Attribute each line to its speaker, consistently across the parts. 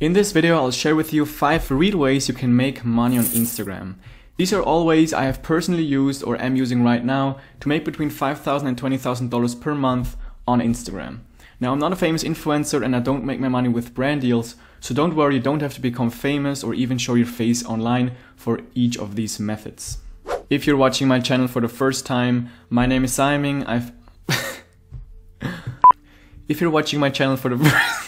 Speaker 1: In this video, I'll share with you 5 real ways you can make money on Instagram. These are all ways I have personally used or am using right now to make between $5,000 and $20,000 per month on Instagram. Now, I'm not a famous influencer and I don't make my money with brand deals, so don't worry, you don't have to become famous or even show your face online for each of these methods. If you're watching my channel for the first time, my name is Simon. I've If you're watching my channel for the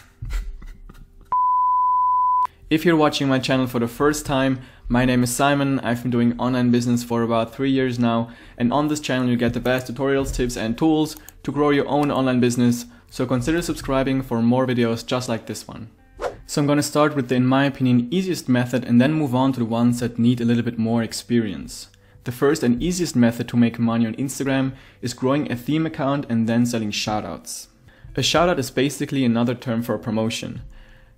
Speaker 1: If you're watching my channel for the first time, my name is Simon. I've been doing online business for about 3 years now, and on this channel you get the best tutorials, tips and tools to grow your own online business. So consider subscribing for more videos just like this one. So I'm to start with the, in my opinion, easiest method and then move on to the ones that need a little bit more experience. The first and easiest method to make money on Instagram is growing a theme account and then selling shoutouts. A shoutout is basically another term for a promotion.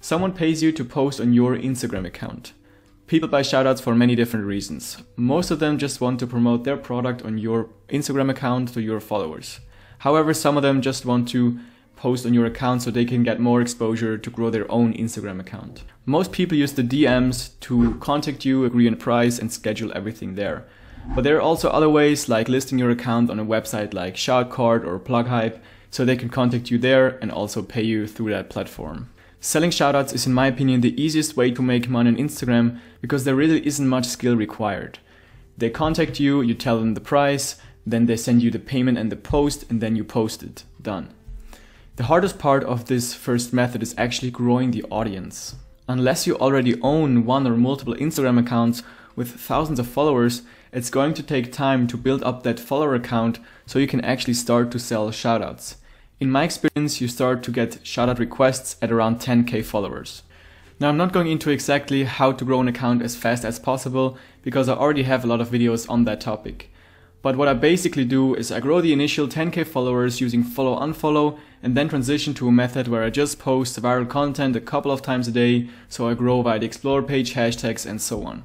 Speaker 1: Someone pays you to post on your Instagram account. People buy shoutouts for many different reasons. Most of them just want to promote their product on your Instagram account to your followers. However, some of them just want to post on your account so they can get more exposure to grow their own Instagram account. Most people use the DMs to contact you, agree on price, and schedule everything there. But there are also other ways like listing your account on a website like Shoutcart or Plughype so they can contact you there and also pay you through that platform. Selling shoutouts is in my opinion the easiest way to make money on Instagram because there really isn't much skill required. They contact you, you tell them the price, then they send you the payment and the post and then you post it. Done. The hardest part of this first method is actually growing the audience. Unless you already own one or multiple Instagram accounts with thousands of followers, it's going to take time to build up that follower account so you can actually start to sell shoutouts. In my experience, you start to get shoutout requests at around 10k followers. Now I'm not going into exactly how to grow an account as fast as possible because I already have a lot of videos on that topic. But what I basically do is I grow the initial 10k followers using follow unfollow and then transition to a method where I just post viral content a couple of times a day so I grow via the explore page, hashtags and so on.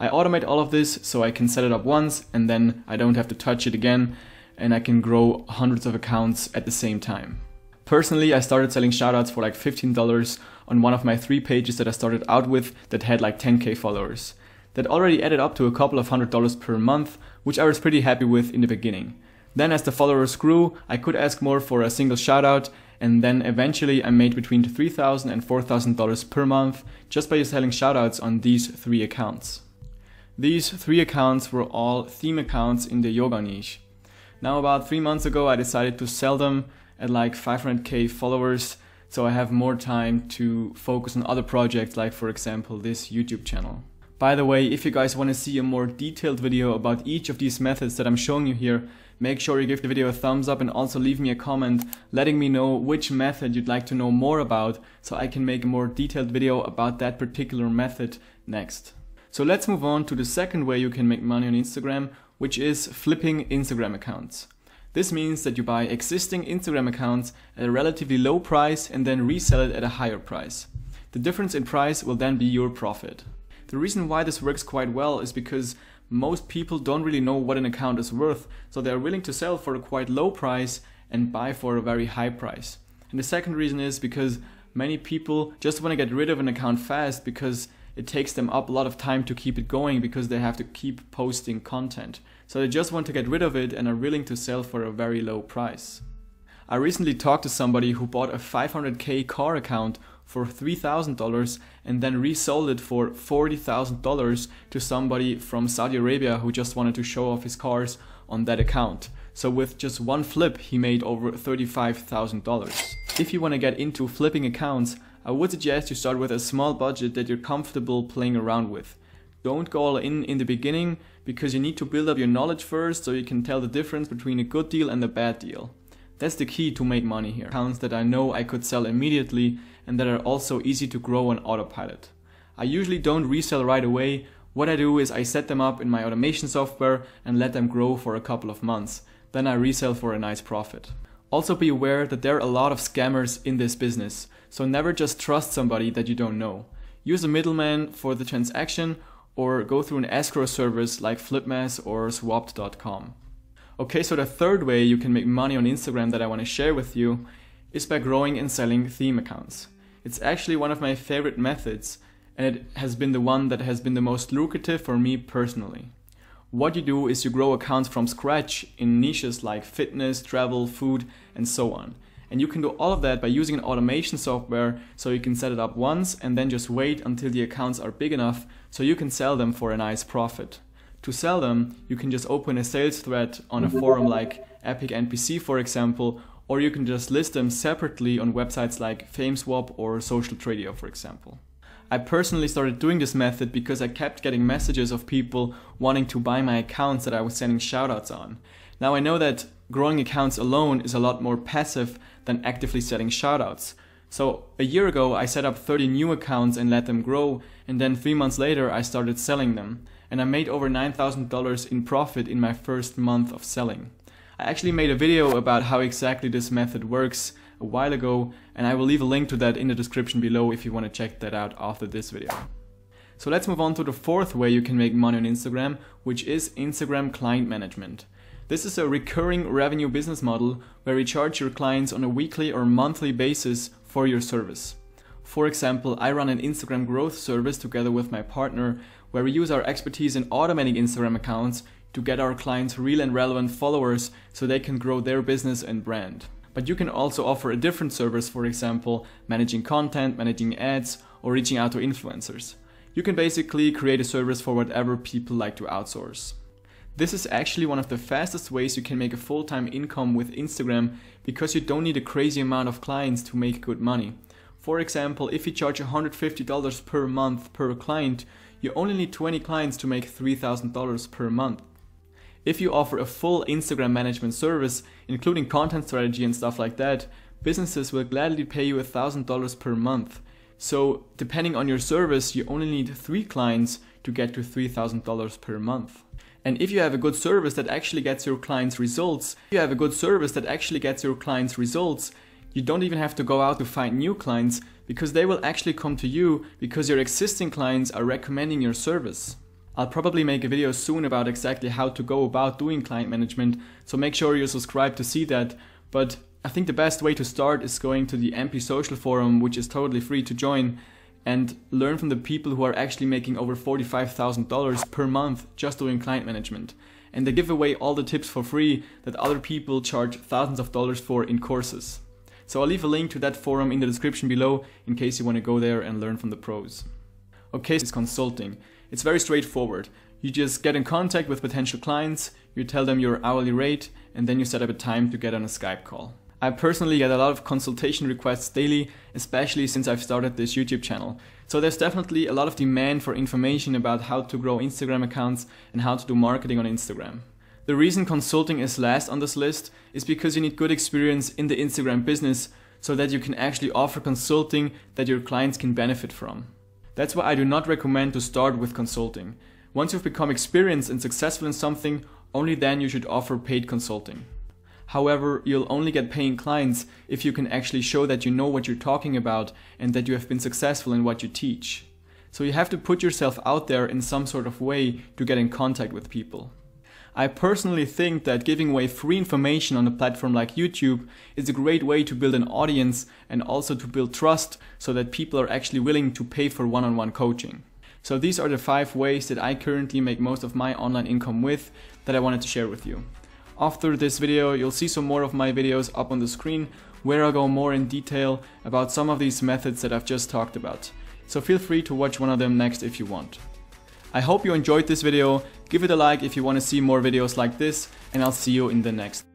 Speaker 1: I automate all of this so I can set it up once and then I don't have to touch it again and I can grow hundreds of accounts at the same time. Personally, I started selling shoutouts for like $15 on one of my three pages that I started out with that had like 10k followers. That already added up to a couple of hundred dollars per month, which I was pretty happy with in the beginning. Then as the followers grew, I could ask more for a single shoutout, and then eventually I made between $3,000 and $4,000 per month just by selling shoutouts on these three accounts. These three accounts were all theme accounts in the yoga niche. Now, about three months ago, I decided to sell them at like 500k followers so I have more time to focus on other projects, like, for example, this YouTube channel. By the way, if you guys want to see a more detailed video about each of these methods that I'm showing you here, make sure you give the video a thumbs up and also leave me a comment letting me know which method you'd like to know more about so I can make a more detailed video about that particular method next. So let's move on to the second way you can make money on Instagram, which is flipping Instagram accounts. This means that you buy existing Instagram accounts at a relatively low price and then resell it at a higher price. The difference in price will then be your profit. The reason why this works quite well is because most people don't really know what an account is worth, so they're willing to sell for a quite low price and buy for a very high price. And the second reason is because many people just want to get rid of an account fast because it takes them up a lot of time to keep it going because they have to keep posting content. So they just want to get rid of it and are willing to sell for a very low price. I recently talked to somebody who bought a 500k car account for $3,000 and then resold it for $40,000 to somebody from Saudi Arabia who just wanted to show off his cars on that account. So with just one flip, he made over $35,000. If you want to get into flipping accounts, I would suggest you start with a small budget that you're comfortable playing around with. Don't go all in in the beginning because you need to build up your knowledge first so you can tell the difference between a good deal and a bad deal. That's the key to make money here. Accounts that I know I could sell immediately and that are also easy to grow on autopilot. I usually don't resell right away. What I do is I set them up in my automation software and let them grow for a couple of months. Then I resell for a nice profit. Also be aware that there are a lot of scammers in this business, so never just trust somebody that you don't know. Use a middleman for the transaction or go through an escrow service like Flipmas or Swapped.com. Okay, so the third way you can make money on Instagram that I want to share with you is by growing and selling theme accounts. It's actually one of my favorite methods and it has been the one that has been the most lucrative for me personally. What you do is you grow accounts from scratch in niches like fitness, travel, food, and so on. And you can do all of that by using an automation software so you can set it up once and then just wait until the accounts are big enough so you can sell them for a nice profit. To sell them, you can just open a sales thread on a forum like Epic NPC, for example, or you can just list them separately on websites like FameSwap or Social Tradia, for example. I personally started doing this method because I kept getting messages of people wanting to buy my accounts that I was sending shoutouts on. Now I know that growing accounts alone is a lot more passive than actively setting shoutouts. So a year ago I set up 30 new accounts and let them grow and then 3 months later I started selling them and I made over $9,000 in profit in my first month of selling. I actually made a video about how exactly this method works a while ago and I will leave a link to that in the description below if you want to check that out after this video. So let's move on to the fourth way you can make money on Instagram, which is Instagram client management. This is a recurring revenue business model where you charge your clients on a weekly or monthly basis for your service. For example, I run an Instagram growth service together with my partner where we use our expertise in automating Instagram accounts to get our clients real and relevant followers so they can grow their business and brand. But you can also offer a different service, for example, managing content, managing ads, or reaching out to influencers. You can basically create a service for whatever people like to outsource. This is actually one of the fastest ways you can make a full-time income with Instagram because you don't need a crazy amount of clients to make good money. For example, if you charge $150 per month per client, you only need 20 clients to make $3,000 per month. If you offer a full Instagram management service, including content strategy and stuff like that, businesses will gladly pay you $1,000 per month. So, depending on your service, you only need three clients to get to $3,000 per month. And if you have a good service that actually gets your clients results, you have a good service that actually gets your clients results, you don't even have to go out to find new clients because they will actually come to you because your existing clients are recommending your service. I'll probably make a video soon about exactly how to go about doing client management, so make sure you subscribe to see that. But I think the best way to start is going to the MP Social Forum, which is totally free to join, and learn from the people who are actually making over $45,000 per month just doing client management. And they give away all the tips for free that other people charge thousands of dollars for in courses. So I'll leave a link to that forum in the description below in case you want to go there and learn from the pros. Okay, it's consulting. It's very straightforward. You just get in contact with potential clients, you tell them your hourly rate, and then you set up a time to get on a Skype call. I personally get a lot of consultation requests daily, especially since I've started this YouTube channel. So there's definitely a lot of demand for information about how to grow Instagram accounts and how to do marketing on Instagram. The reason consulting is last on this list is because you need good experience in the Instagram business so that you can actually offer consulting that your clients can benefit from. That's why I do not recommend to start with consulting. Once you've become experienced and successful in something, only then you should offer paid consulting. However, you'll only get paying clients if you can actually show that you know what you're talking about and that you have been successful in what you teach. So you have to put yourself out there in some sort of way to get in contact with people. I personally think that giving away free information on a platform like YouTube is a great way to build an audience and also to build trust so that people are actually willing to pay for one-on-one coaching. So these are the five ways that I currently make most of my online income with that I wanted to share with you. After this video, you'll see some more of my videos up on the screen where I go more in detail about some of these methods that I've just talked about. So feel free to watch one of them next if you want. I hope you enjoyed this video, give it a like if you want to see more videos like this, and I'll see you in the next.